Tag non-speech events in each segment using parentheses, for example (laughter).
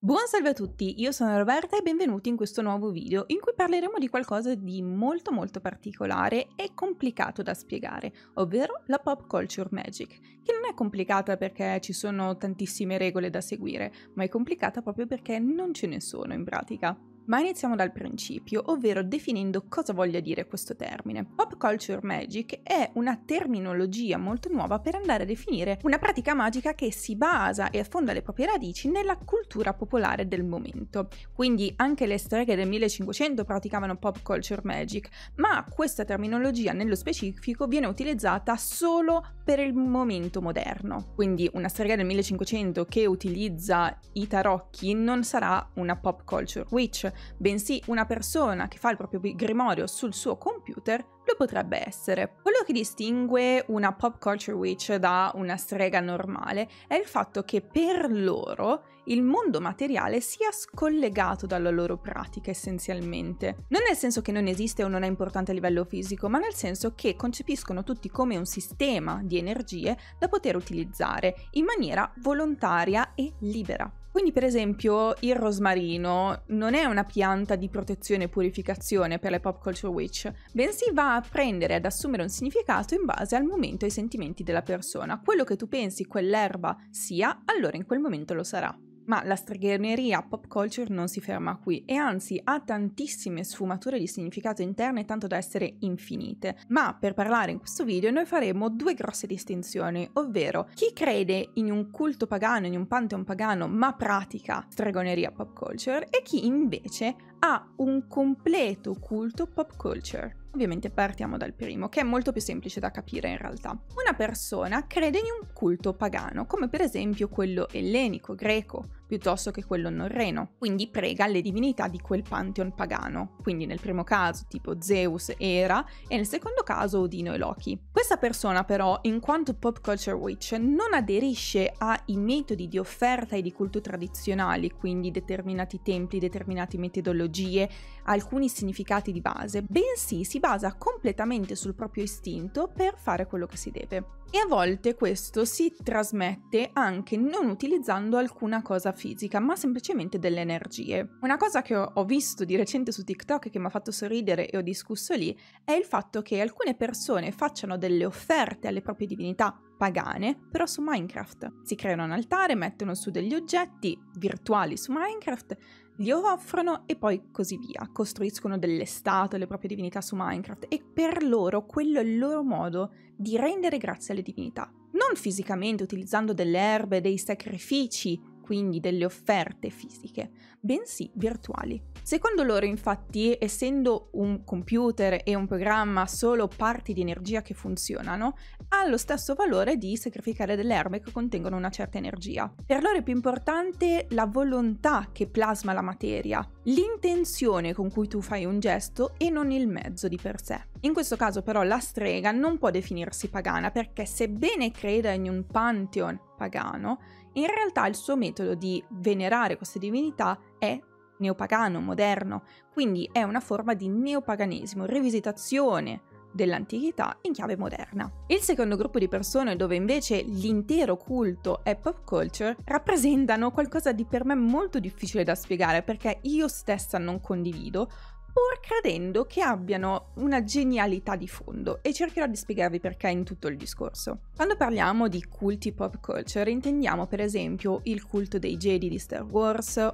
Buon salve a tutti, io sono Roberta e benvenuti in questo nuovo video in cui parleremo di qualcosa di molto molto particolare e complicato da spiegare, ovvero la pop culture magic, che non è complicata perché ci sono tantissime regole da seguire, ma è complicata proprio perché non ce ne sono in pratica. Ma iniziamo dal principio, ovvero definendo cosa voglia dire questo termine. Pop culture magic è una terminologia molto nuova per andare a definire una pratica magica che si basa e affonda le proprie radici nella cultura popolare del momento. Quindi anche le streghe del 1500 praticavano pop culture magic, ma questa terminologia nello specifico viene utilizzata solo per il momento moderno. Quindi una strega del 1500 che utilizza i tarocchi non sarà una pop culture witch, bensì una persona che fa il proprio grimorio sul suo computer lo potrebbe essere. Quello che distingue una pop culture witch da una strega normale è il fatto che per loro il mondo materiale sia scollegato dalla loro pratica essenzialmente. Non nel senso che non esiste o non è importante a livello fisico, ma nel senso che concepiscono tutti come un sistema di energie da poter utilizzare in maniera volontaria e libera. Quindi per esempio il rosmarino non è una pianta di protezione e purificazione per le pop culture witch, bensì va a prendere ad assumere un significato in base al momento e ai sentimenti della persona. Quello che tu pensi quell'erba sia, allora in quel momento lo sarà. Ma la stregheria pop culture non si ferma qui e anzi ha tantissime sfumature di significato interne tanto da essere infinite. Ma per parlare in questo video noi faremo due grosse distinzioni, ovvero chi crede in un culto pagano, in un pantheon pagano, ma pratica stregoneria pop culture e chi invece ha un completo culto pop culture. Ovviamente partiamo dal primo, che è molto più semplice da capire in realtà. Una persona crede in un culto pagano, come per esempio quello ellenico, greco, piuttosto che quello norreno, quindi prega le divinità di quel pantheon pagano, quindi nel primo caso tipo Zeus, Era e nel secondo caso Odino e Loki. Questa persona però, in quanto pop culture witch, non aderisce ai metodi di offerta e di culto tradizionali, quindi determinati templi, determinate metodologie, alcuni significati di base, bensì si basa completamente sul proprio istinto per fare quello che si deve. E a volte questo si trasmette anche non utilizzando alcuna cosa fisica, ma semplicemente delle energie. Una cosa che ho visto di recente su TikTok che mi ha fatto sorridere e ho discusso lì è il fatto che alcune persone facciano delle offerte alle proprie divinità pagane, però su Minecraft. Si creano un altare, mettono su degli oggetti virtuali su Minecraft, li offrono e poi così via. Costruiscono delle statue, le proprie divinità su Minecraft e per loro quello è il loro modo di rendere grazie alle divinità. Non fisicamente utilizzando delle erbe, dei sacrifici, quindi delle offerte fisiche, bensì virtuali. Secondo loro, infatti, essendo un computer e un programma solo parti di energia che funzionano, ha lo stesso valore di sacrificare delle erbe che contengono una certa energia. Per loro è più importante la volontà che plasma la materia, l'intenzione con cui tu fai un gesto e non il mezzo di per sé. In questo caso però la strega non può definirsi pagana perché sebbene creda in un pantheon pagano, in realtà il suo metodo di venerare queste divinità è neopagano, moderno, quindi è una forma di neopaganesimo, rivisitazione dell'antichità in chiave moderna. Il secondo gruppo di persone dove invece l'intero culto è pop culture rappresentano qualcosa di per me molto difficile da spiegare perché io stessa non condivido, pur credendo che abbiano una genialità di fondo e cercherò di spiegarvi perché in tutto il discorso. Quando parliamo di culti pop culture intendiamo per esempio il culto dei Jedi di Star Wars.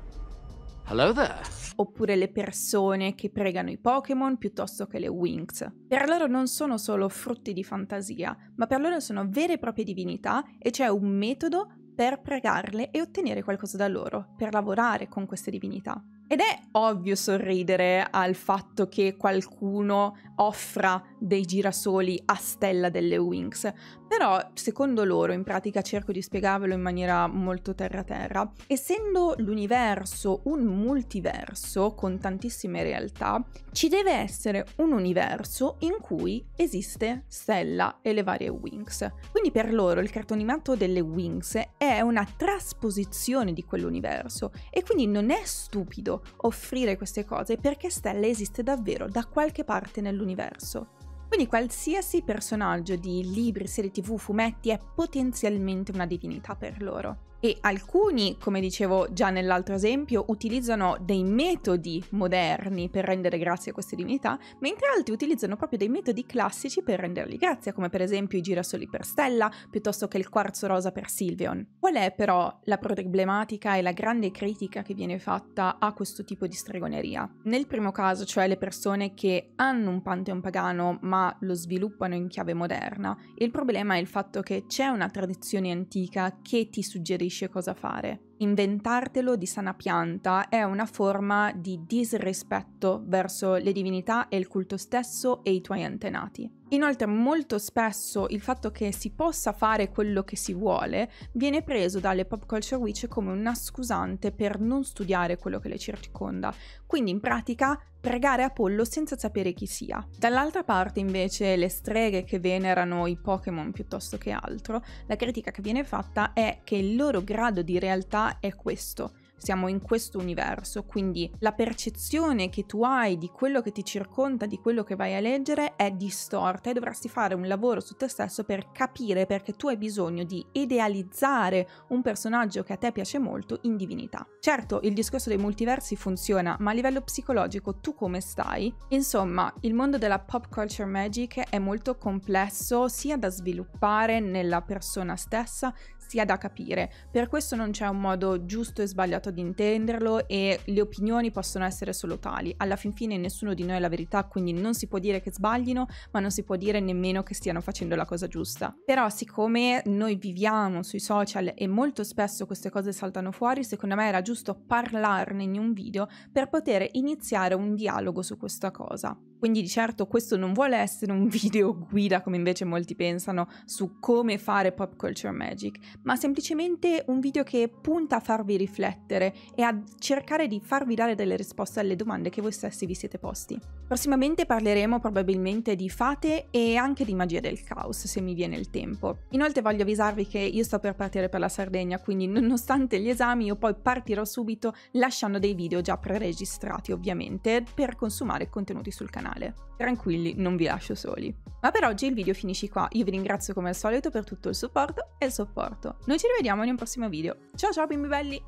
Oppure le persone che pregano i Pokémon piuttosto che le Winx. Per loro non sono solo frutti di fantasia, ma per loro sono vere e proprie divinità e c'è un metodo per pregarle e ottenere qualcosa da loro, per lavorare con queste divinità. Ed è ovvio sorridere al fatto che qualcuno offra dei girasoli a stella delle Wings, però secondo loro, in pratica cerco di spiegarvelo in maniera molto terra-terra, essendo l'universo un multiverso con tantissime realtà, ci deve essere un universo in cui esiste Stella e le varie Wings. Quindi per loro il cartonimato delle Wings è una trasposizione di quell'universo e quindi non è stupido offrire queste cose perché Stella esiste davvero da qualche parte nell'universo. Quindi qualsiasi personaggio di libri, serie tv, fumetti è potenzialmente una divinità per loro. E alcuni, come dicevo già nell'altro esempio, utilizzano dei metodi moderni per rendere grazie a queste divinità, mentre altri utilizzano proprio dei metodi classici per renderli grazie, come per esempio i girasoli per Stella, piuttosto che il quarzo rosa per Sylveon. Qual è però la problematica e la grande critica che viene fatta a questo tipo di stregoneria? Nel primo caso, cioè le persone che hanno un pantheon pagano ma lo sviluppano in chiave moderna, il problema è il fatto che c'è una tradizione antica che ti suggerisce capisce cosa fare. Inventartelo di sana pianta è una forma di disrispetto verso le divinità e il culto stesso e i tuoi antenati. Inoltre molto spesso il fatto che si possa fare quello che si vuole viene preso dalle pop culture witch come una scusante per non studiare quello che le circonda, quindi in pratica pregare Apollo senza sapere chi sia. Dall'altra parte invece le streghe che venerano i Pokémon piuttosto che altro, la critica che viene fatta è che il loro grado di realtà è questo siamo in questo universo, quindi la percezione che tu hai di quello che ti circonda, di quello che vai a leggere è distorta e dovresti fare un lavoro su te stesso per capire perché tu hai bisogno di idealizzare un personaggio che a te piace molto in divinità. Certo, il discorso dei multiversi funziona, ma a livello psicologico tu come stai? Insomma, il mondo della pop culture magic è molto complesso sia da sviluppare nella persona stessa, sia da capire. Per questo non c'è un modo giusto e sbagliato di intenderlo e le opinioni possono essere solo tali. Alla fin fine nessuno di noi ha la verità, quindi non si può dire che sbaglino, ma non si può dire nemmeno che stiano facendo la cosa giusta. Però siccome noi viviamo sui social e molto spesso queste cose saltano fuori, secondo me era giusto parlarne in un video per poter iniziare un dialogo su questa cosa. Quindi di certo questo non vuole essere un (laughs) video guida come invece molti pensano su come fare pop culture magic, ma semplicemente un video che punta a farvi riflettere e a cercare di farvi dare delle risposte alle domande che voi stessi vi siete posti. Prossimamente parleremo probabilmente di fate e anche di magia del caos, se mi viene il tempo. Inoltre voglio avvisarvi che io sto per partire per la Sardegna, quindi nonostante gli esami io poi partirò subito lasciando dei video già preregistrati ovviamente per consumare contenuti sul canale. Tranquilli, non vi lascio soli. Ma per oggi il video finisce qua, io vi ringrazio come al solito per tutto il supporto e il supporto. Noi ci rivediamo in un prossimo video. Ciao ciao bimbi belli!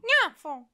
Gnafo!